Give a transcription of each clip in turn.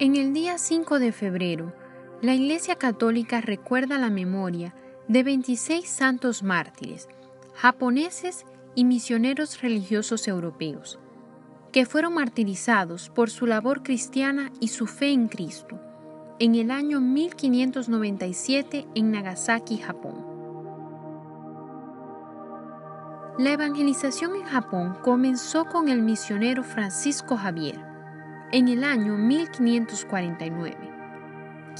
En el día 5 de febrero, la Iglesia Católica recuerda la memoria de 26 santos mártires, japoneses y misioneros religiosos europeos, que fueron martirizados por su labor cristiana y su fe en Cristo en el año 1597 en Nagasaki, Japón. La evangelización en Japón comenzó con el misionero Francisco Javier en el año 1549,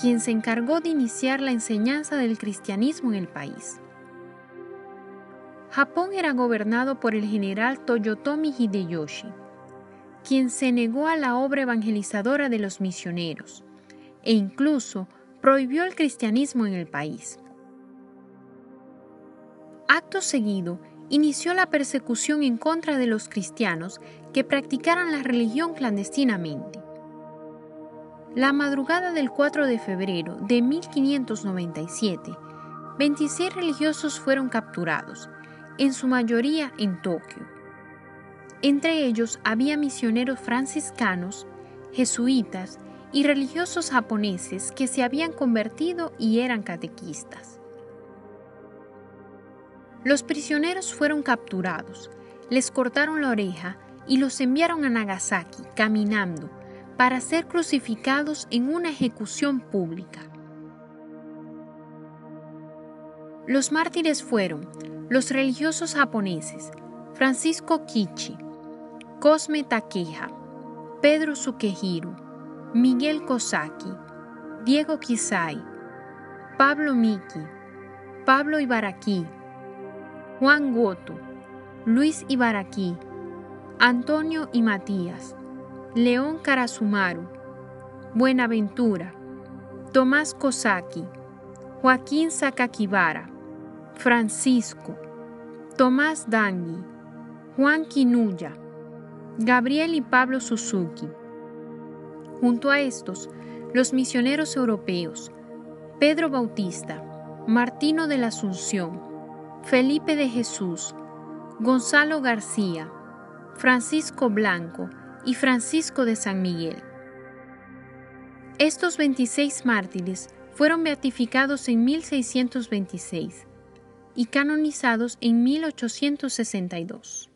quien se encargó de iniciar la enseñanza del cristianismo en el país. Japón era gobernado por el general Toyotomi Hideyoshi, quien se negó a la obra evangelizadora de los misioneros e incluso prohibió el cristianismo en el país. Acto seguido, inició la persecución en contra de los cristianos que practicaran la religión clandestinamente. La madrugada del 4 de febrero de 1597, 26 religiosos fueron capturados, en su mayoría en Tokio. Entre ellos había misioneros franciscanos, jesuitas y religiosos japoneses que se habían convertido y eran catequistas. Los prisioneros fueron capturados, les cortaron la oreja y los enviaron a Nagasaki caminando para ser crucificados en una ejecución pública. Los mártires fueron los religiosos japoneses Francisco Kichi, Cosme Takeja, Pedro Sukehiro, Miguel Kosaki, Diego Kisai, Pablo Miki, Pablo Ibaraki, Juan Goto, Luis Ibaraki, Antonio y Matías, León Karasumaru, Buenaventura, Tomás Kosaki, Joaquín Sakakibara, Francisco, Tomás Dangui, Juan Quinuya, Gabriel y Pablo Suzuki. Junto a estos, los misioneros europeos, Pedro Bautista, Martino de la Asunción, Felipe de Jesús, Gonzalo García, Francisco Blanco y Francisco de San Miguel. Estos 26 mártires fueron beatificados en 1626 y canonizados en 1862.